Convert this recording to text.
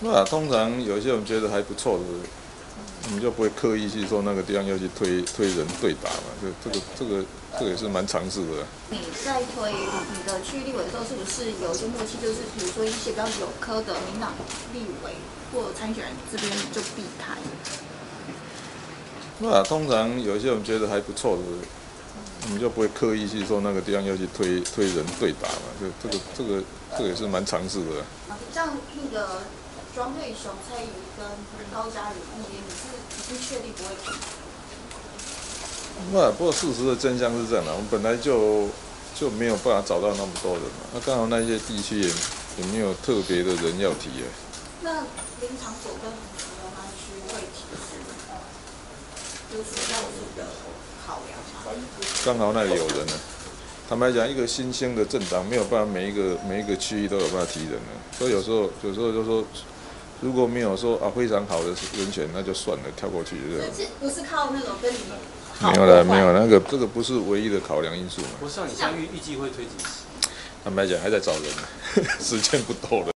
那通常有一些人觉得还不错的，我们就不会刻意去说那个地方要去推推人对打嘛。就这个这个这个也是蛮尝试的。你在推你的区域立委的时候，是不是有一些默契？就是比如说一些比较有科的民党立委或参选人这边就避开。那通常有一些人觉得还不错的，我们就不会刻意去说那个地方要去推推人对打嘛。就这个这个这个也是蛮尝试的。像那个庄对手蔡依跟高嘉瑜那边，你是已经确定不会停？那不过事实的真相是这样的，我们本来就就没有办法找到那么多人嘛。那刚好那些地区也也没有特别的人要提耶。那林场所跟福隆那区会提是就是要素的考量吗？刚好那里有人呢。坦白讲，一个新兴的政党没有办法每一个每一个区域都有办法提人呢，所以有时候有时候就说，如果没有说啊非常好的人选，那就算了，跳过去这样。不是靠那种跟你没有了，没有那个这个不是唯一的考量因素嘛。不是，你现在预预计会推几次？坦白讲，还在找人呢，时间不够了。